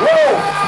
Woo!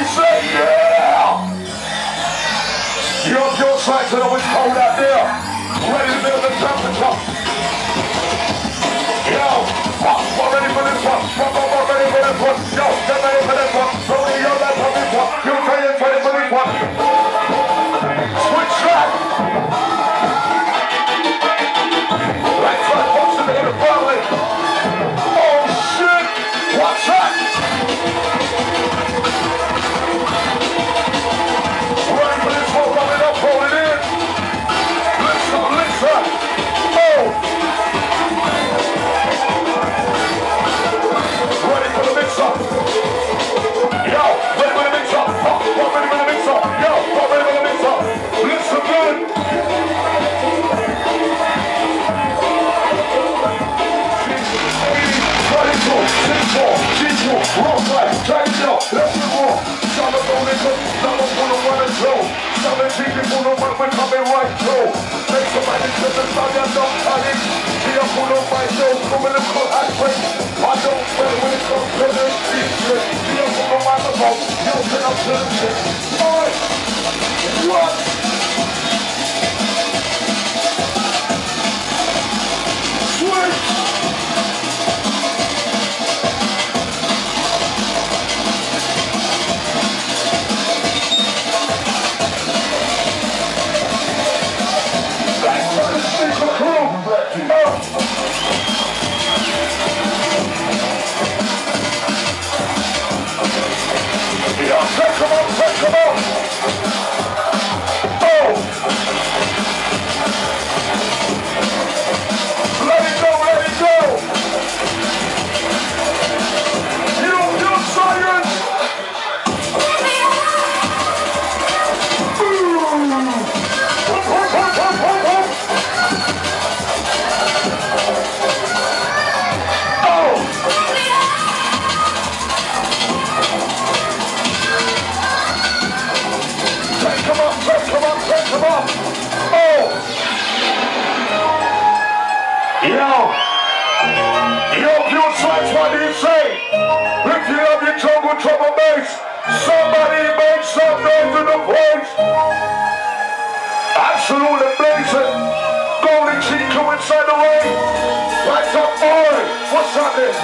from the top. left and wrong. Some are going to, some are going to want to go. Some are people who don't want to come and right go. Make somebody trip and find out no panic. Be a fool on my show, come in the cool hot quick. I don't care when it comes to the secret. Be a fool on my remote, you can up to the shit. Alright, what? What's happening?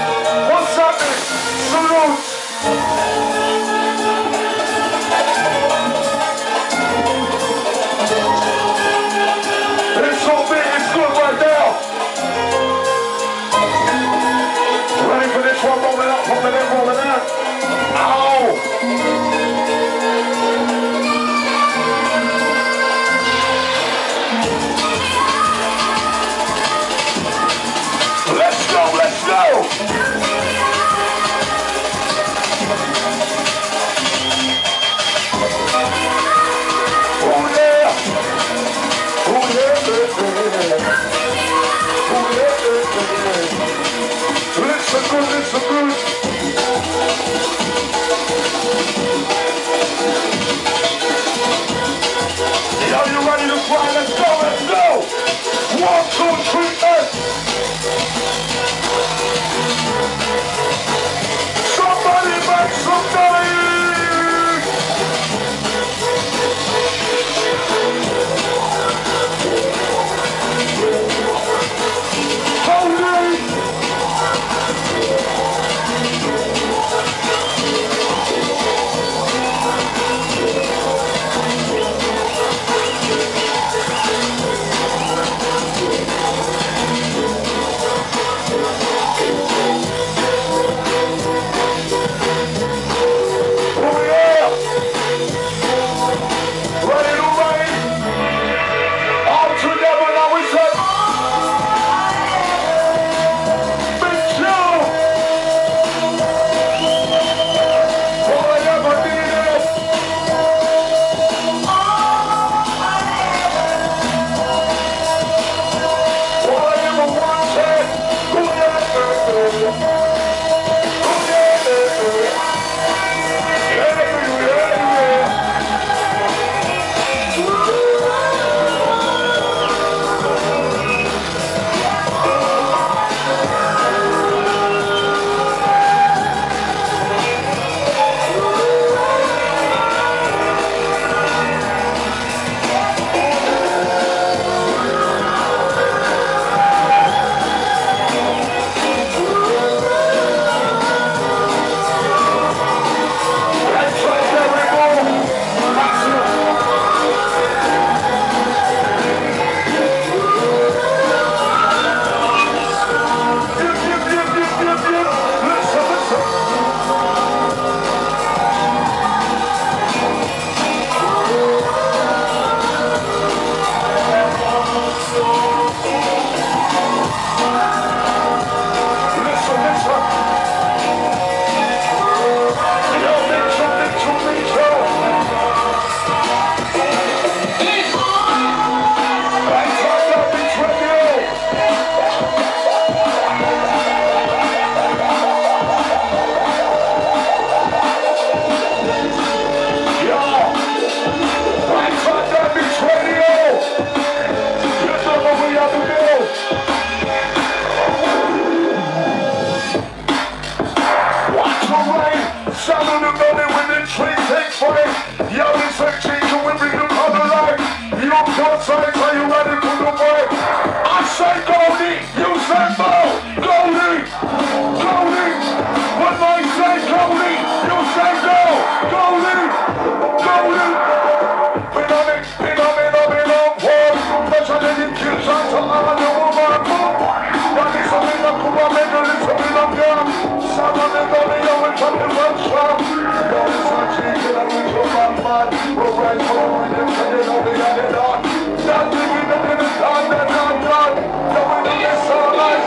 What's happening? Salute! yam Sana ne dole yaman kapı bakşam Yolun saçı yılan uçulan man Robrayt kolun yem kade yolu yanedan Sen dibine deniz anne nandan Yavunu ne sağlar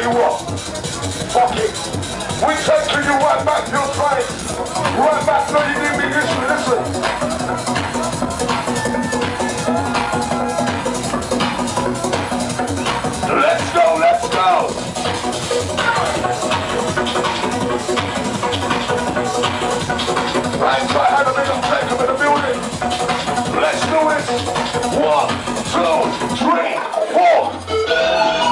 1981. Fuck it. We taking you right back to your place. Right back so you history. Listen. Let's go, let's go. Right, so had a bit of take in the building. Let's do it. One, two, three, four.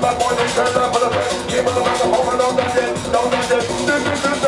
Bad boy, they turn up for the rest. Keep it around the home and don't that yet, don't that yet.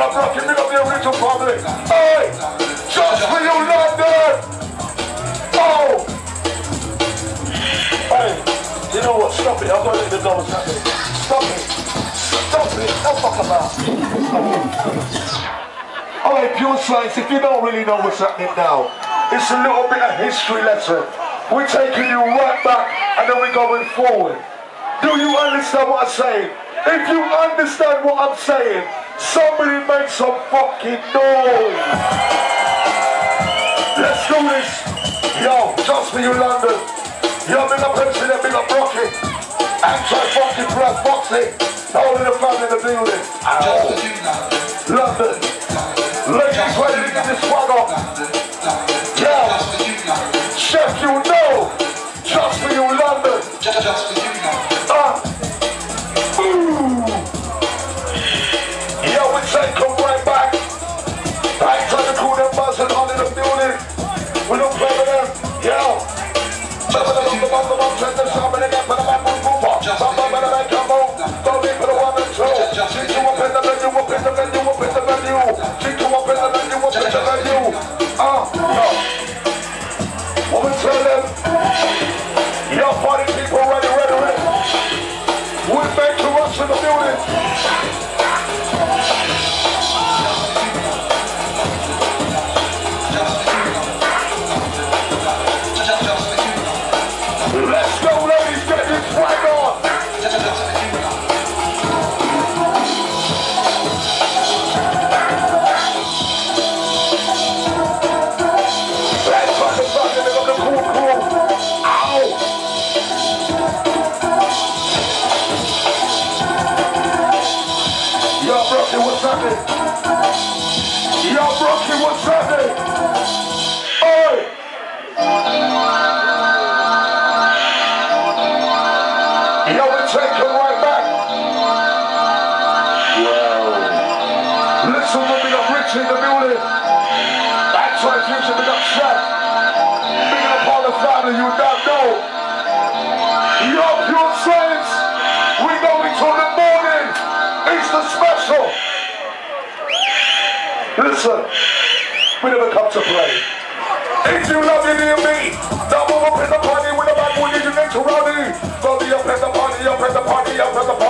Up Rocky, big up the original family. Oi. Just for you, London. Oh. Hey, you know what? Stop it. I've got to let you know what's. Stop it. Stop it. Don't fuck about. Alright, pure science, if you don't really know what's happening now, it's a little bit of history lesson. We're taking you right back and then we're going forward. Do you understand what I'm saying? If you understand what I'm saying, somebody make some fucking noise. Let's do this. Yo, just for you, London. Yo, big up Pepsi, big up Rocky. Anti-fucking plus Foxy. Holding the family in the building. Ow. London. Ladies Brookie, we to play. If you love your dear me, now move up in the party with a bad boy, you get to rowdy. Go the up in the party, up in the party, up in the party.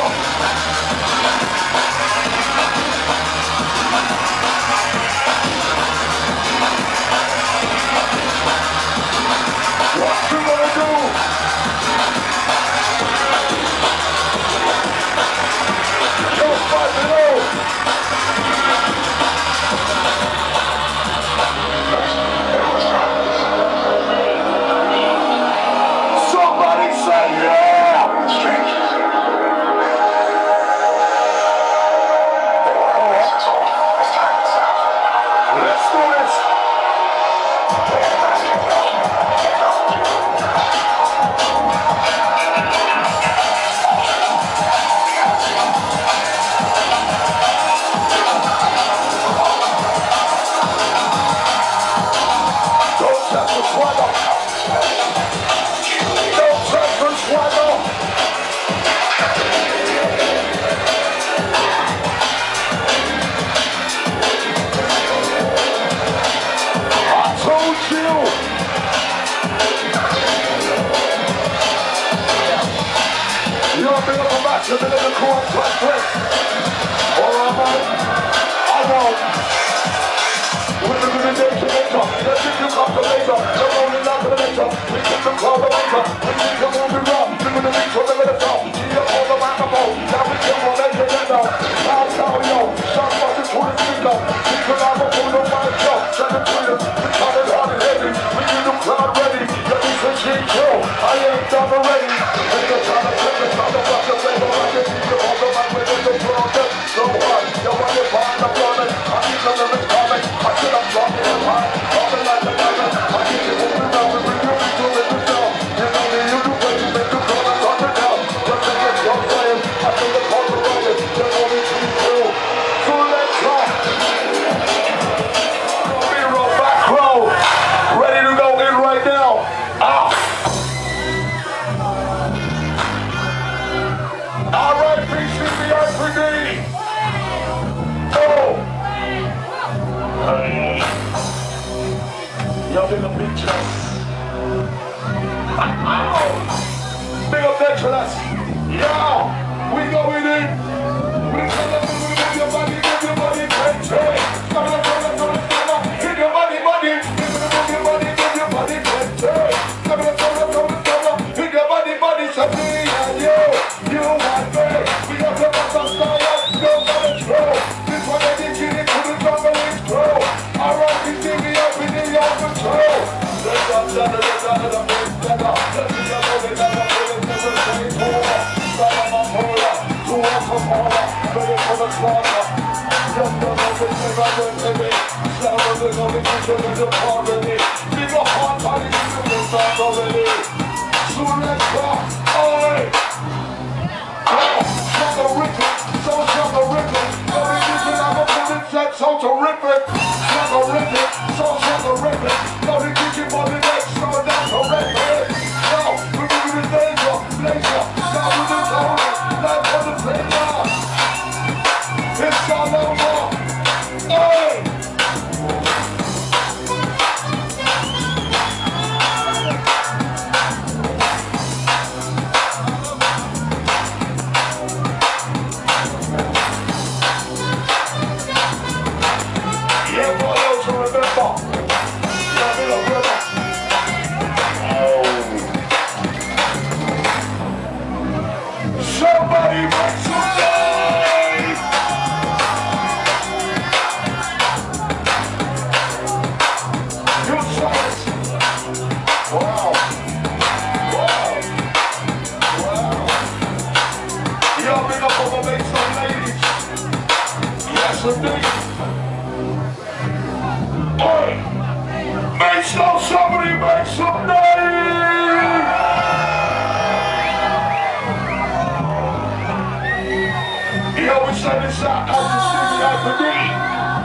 Sunday shot out Stevie Anthony.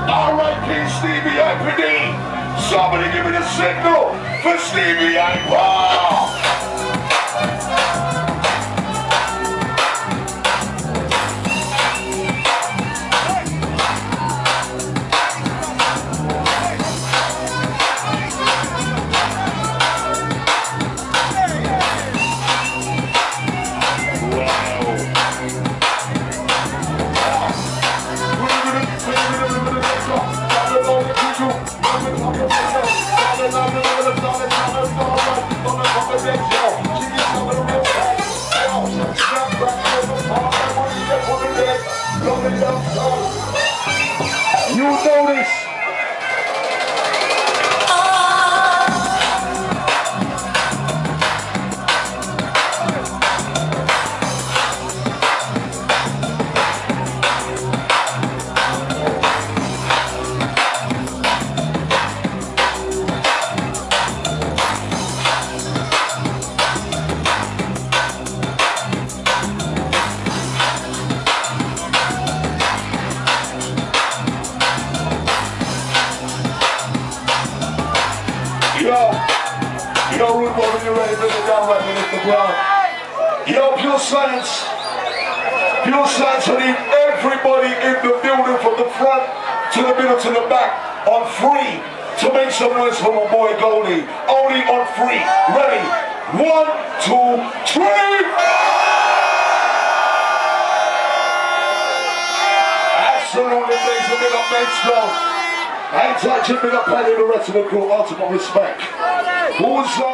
R.I.P. Stevie Somebody give me the signal for Stevie Anthony. Three, Ready? One, two, three. Absolutely amazing. Big up Mexico. Hands up, Jimmy. Up, Paddy, the rest of the crew. Ultimate respect. Who's the